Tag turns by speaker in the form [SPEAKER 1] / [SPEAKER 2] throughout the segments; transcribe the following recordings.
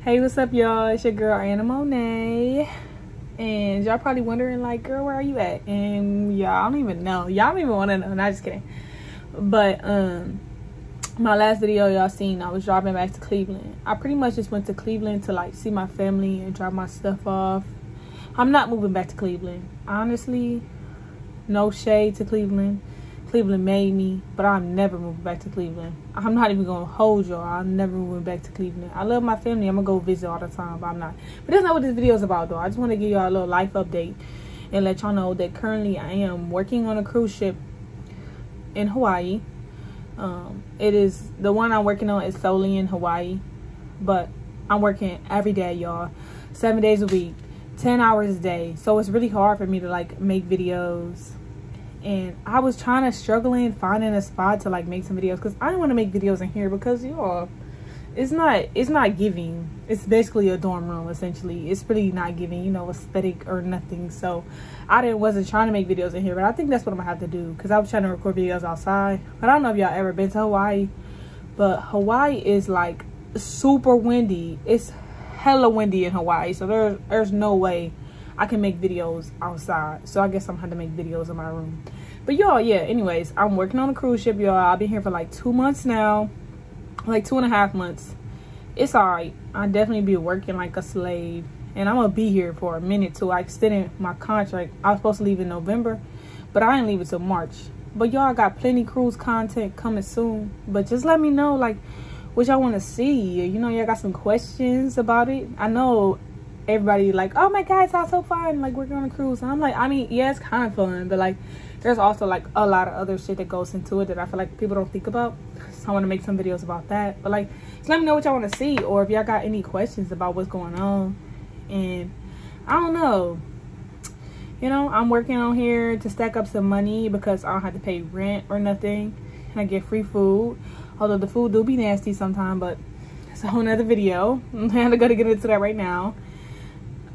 [SPEAKER 1] Hey, what's up, y'all? It's your girl Anna Monàe. And y'all probably wondering, like, girl, where are you at? And y'all, I don't even know. Y'all don't even want to know. Not just kidding. But um, my last video y'all seen, I was driving back to Cleveland. I pretty much just went to Cleveland to like see my family and drop my stuff off. I'm not moving back to Cleveland. Honestly, no shade to Cleveland. Cleveland made me, but I'm never moving back to Cleveland. I'm not even gonna hold y'all. I'm never moving back to Cleveland. I love my family. I'm gonna go visit all the time, but I'm not. But that's not what this video is about, though. I just want to give y'all a little life update and let y'all know that currently I am working on a cruise ship in Hawaii. Um, it is the one I'm working on is solely in Hawaii, but I'm working every day, y'all, seven days a week, ten hours a day. So it's really hard for me to like make videos and I was trying to struggling finding a spot to like make some videos because I didn't want to make videos in here because y'all it's not it's not giving. It's basically a dorm room essentially. It's pretty not giving you know aesthetic or nothing. So I didn't wasn't trying to make videos in here but I think that's what I'm gonna have to do because I was trying to record videos outside. But I don't know if y'all ever been to Hawaii but Hawaii is like super windy. It's hella windy in Hawaii so there's there's no way I can make videos outside. So I guess I'm gonna make videos in my room. But y'all, yeah, anyways, I'm working on a cruise ship, y'all. I've been here for like two months now. Like two and a half months. It's alright. I definitely be working like a slave. And I'm gonna be here for a minute too. I extended my contract. I was supposed to leave in November, but I didn't leave it till March. But y'all got plenty cruise content coming soon. But just let me know like what y'all want to see. You know, y'all got some questions about it. I know everybody like, oh my god, it sounds so fun. Like we're going on a cruise. And I'm like, I mean, yeah, it's kind of fun, but like there's also like a lot of other shit that goes into it that I feel like people don't think about. So I want to make some videos about that. But like, just let me know what y'all want to see, or if y'all got any questions about what's going on. And I don't know. You know, I'm working on here to stack up some money because I don't have to pay rent or nothing, and I get free food. Although the food do be nasty sometimes, but it's a whole nother video. I'm gonna go to get into that right now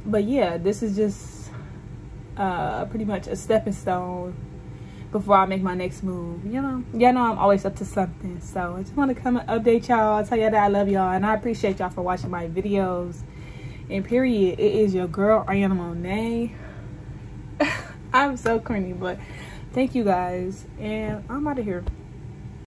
[SPEAKER 1] but yeah this is just uh pretty much a stepping stone before I make my next move. You know, y'all know I'm always up to something. So I just want to come and update y'all, tell y'all that I love y'all, and I appreciate y'all for watching my videos. And period, it is your girl Ariana Monàe. I'm so corny, but thank you guys, and I'm out of here.